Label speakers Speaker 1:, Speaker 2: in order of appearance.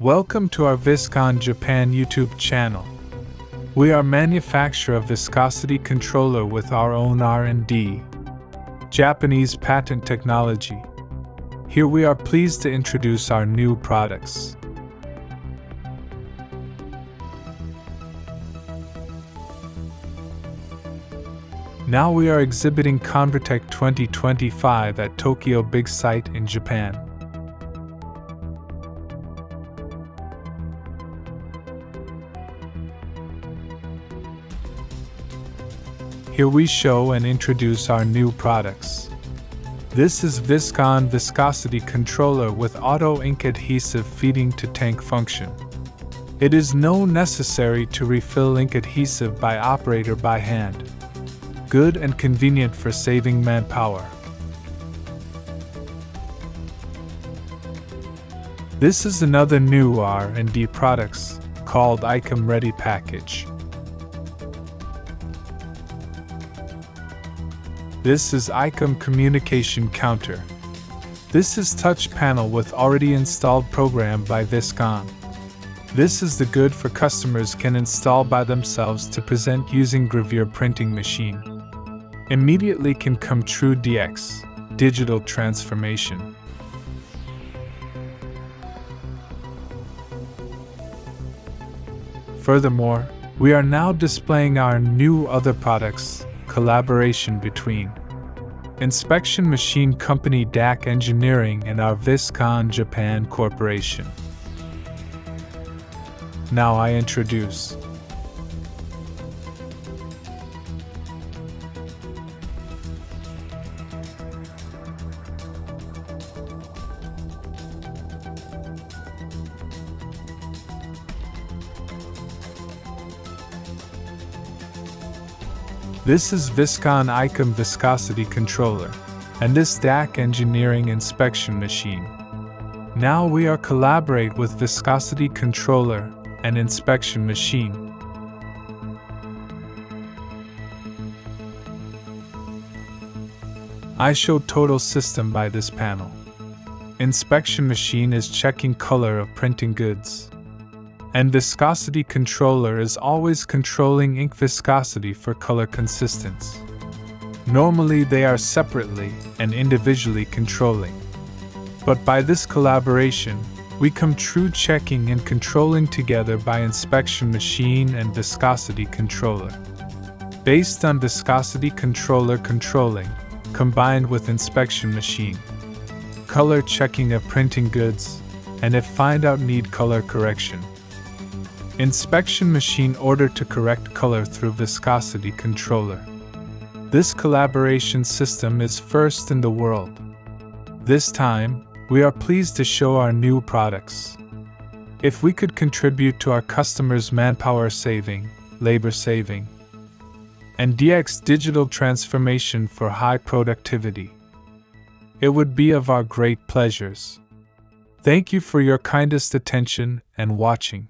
Speaker 1: Welcome to our Viscon Japan YouTube channel. We are manufacturer of viscosity controller with our own R&D, Japanese patent technology. Here we are pleased to introduce our new products. Now we are exhibiting Convertech 2025 at Tokyo Big Sight in Japan. Here we show and introduce our new products. This is Viscon Viscosity Controller with Auto Ink Adhesive feeding to tank function. It is no necessary to refill ink adhesive by operator by hand good and convenient for saving manpower. This is another new R&D products called ICOM Ready Package. This is ICOM Communication Counter. This is touch panel with already installed program by Viscon. This is the good for customers can install by themselves to present using gravure printing machine immediately can come true DX, digital transformation. Furthermore, we are now displaying our new other products, collaboration between Inspection Machine Company DAC Engineering and our Viscon Japan Corporation. Now I introduce This is Viscon ICOM Viscosity Controller, and this DAC Engineering Inspection Machine. Now we are collaborate with Viscosity Controller and Inspection Machine. I show total system by this panel. Inspection machine is checking color of printing goods and viscosity controller is always controlling ink viscosity for color consistency. Normally they are separately and individually controlling. But by this collaboration, we come true checking and controlling together by inspection machine and viscosity controller. Based on viscosity controller controlling, combined with inspection machine, color checking of printing goods, and if find out need color correction. Inspection machine order to correct color through viscosity controller. This collaboration system is first in the world. This time, we are pleased to show our new products. If we could contribute to our customers' manpower saving, labor saving, and DX digital transformation for high productivity, it would be of our great pleasures. Thank you for your kindest attention and watching.